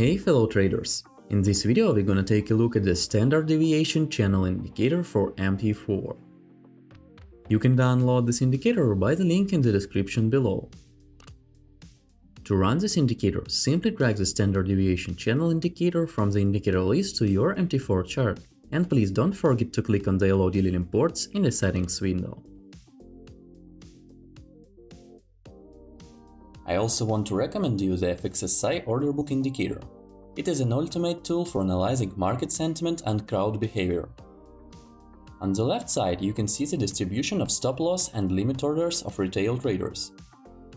Hey fellow traders! In this video we're gonna take a look at the standard deviation channel indicator for MT4. You can download this indicator by the link in the description below. To run this indicator, simply drag the standard deviation channel indicator from the indicator list to your MT4 chart, and please don't forget to click on the allow DLL imports in the settings window. I also want to recommend you the FXSSI order book indicator. It is an ultimate tool for analyzing market sentiment and crowd behavior. On the left side you can see the distribution of stop loss and limit orders of retail traders.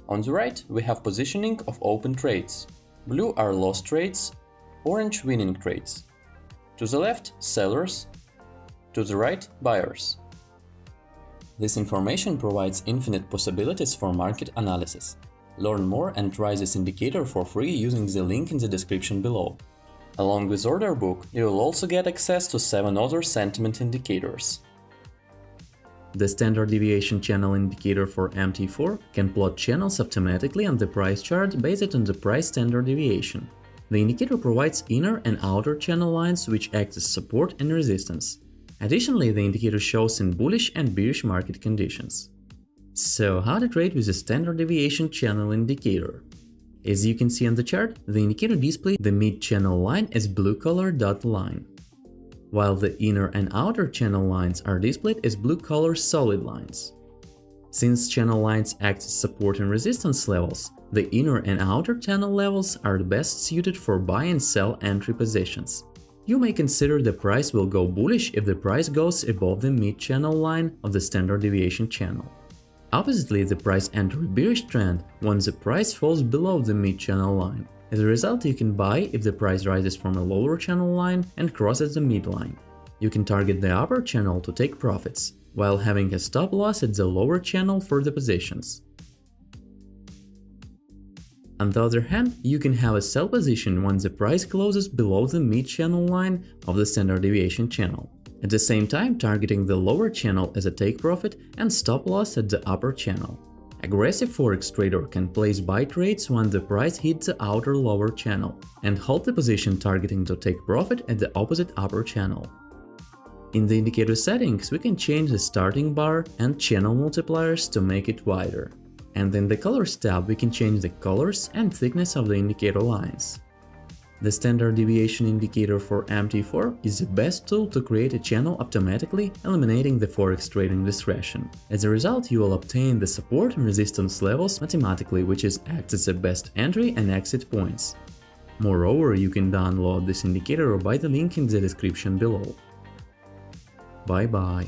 On the right we have positioning of open trades. Blue are loss trades, orange winning trades. To the left, sellers. To the right, buyers. This information provides infinite possibilities for market analysis. Learn more and try this indicator for free using the link in the description below. Along with order book, you will also get access to 7 other sentiment indicators. The standard deviation channel indicator for MT4 can plot channels automatically on the price chart based on the price standard deviation. The indicator provides inner and outer channel lines which act as support and resistance. Additionally, the indicator shows in bullish and bearish market conditions. So how to trade with the standard deviation channel indicator? As you can see on the chart, the indicator displays the mid-channel line as blue color dot line, while the inner and outer channel lines are displayed as blue color solid lines. Since channel lines act as support and resistance levels, the inner and outer channel levels are the best suited for buy and sell entry positions. You may consider the price will go bullish if the price goes above the mid-channel line of the standard deviation channel. Oppositely, the price enter a bearish trend once the price falls below the mid-channel line. As a result, you can buy if the price rises from a lower channel line and crosses the midline. You can target the upper channel to take profits, while having a stop loss at the lower channel for the positions. On the other hand, you can have a sell position once the price closes below the mid-channel line of the standard deviation channel at the same time targeting the lower channel as a take profit and stop loss at the upper channel. Aggressive forex trader can place buy trades when the price hits the outer lower channel and hold the position targeting to take profit at the opposite upper channel. In the indicator settings, we can change the starting bar and channel multipliers to make it wider. And in the colors tab, we can change the colors and thickness of the indicator lines. The standard deviation indicator for MT4 is the best tool to create a channel automatically, eliminating the forex trading discretion. As a result, you will obtain the support and resistance levels mathematically, which is acts as the best entry and exit points. Moreover, you can download this indicator by the link in the description below. Bye bye.